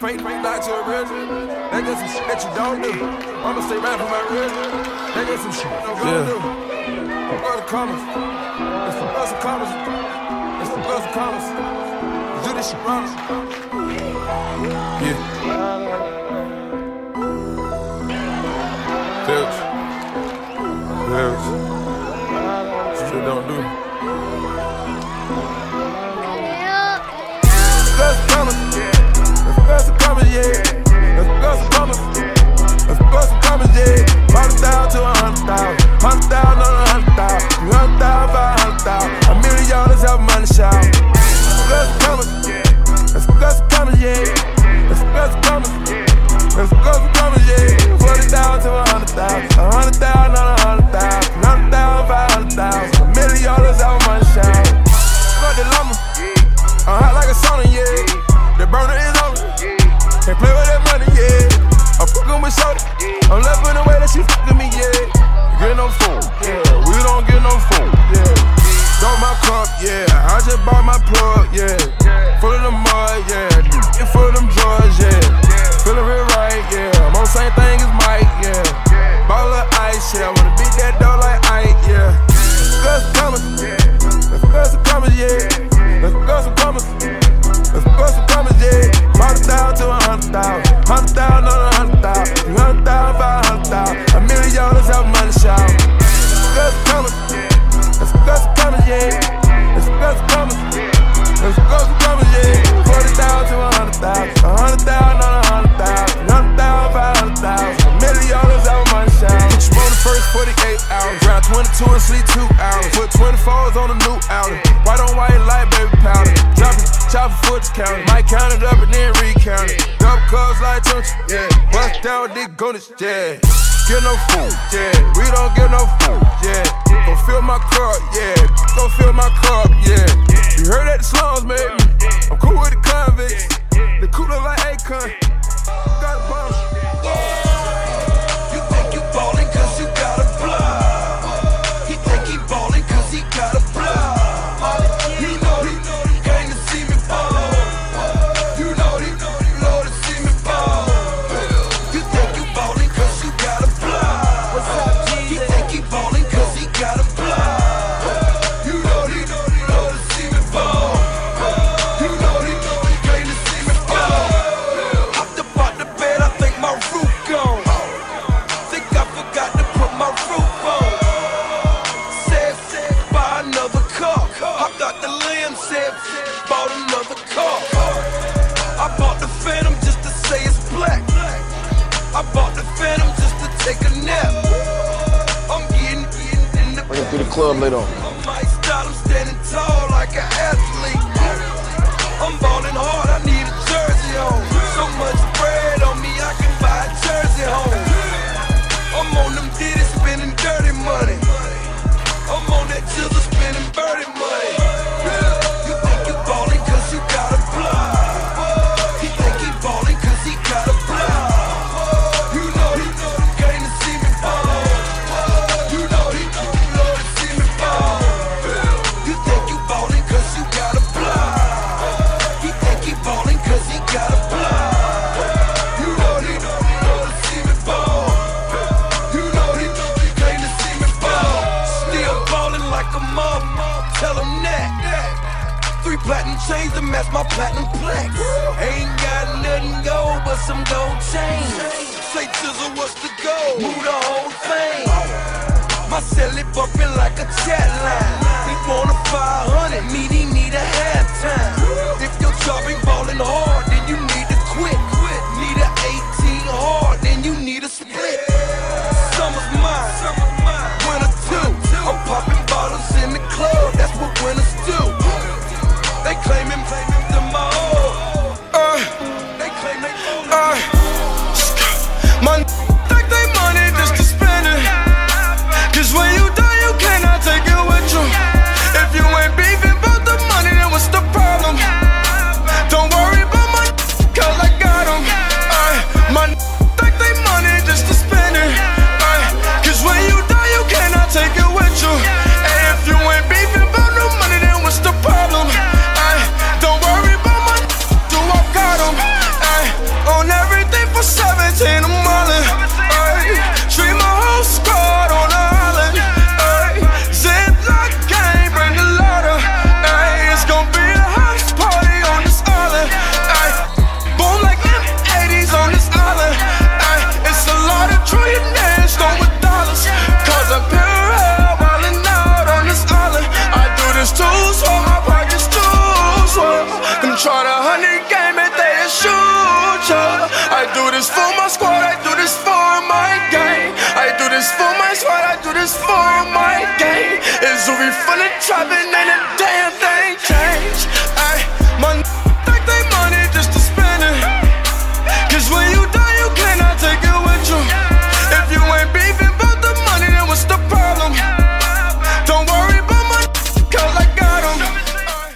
Pray, pray back to a real. That got some shit that you don't do. I'ma stay right from my real. That got some shit no yeah. do. Where commas? It's the bus of commas. It's the bus of commas. Do this shit wrong. Yeah. up and then recount it. Double cars like Tunch, yeah. Bust down with the goodness, yeah. Get no food, yeah. We don't get no food, yeah. Go fill my cup, yeah. Go fill my cup, yeah. sip, bought another car. I bought the Phantom just to say it's black. I bought the Phantom just to take a nap. I'm getting, getting in the. The club later on. Platinum chains to match my platinum plex. Ain't got nothing gold but some gold chains. Say chisel, what's the goal? Move the whole thing. My celly bumping like a chat line. He want a 500, meaty need a halftime. If your job ain't ballin' hard. hardest for my game is we full of trouble and a damn thing.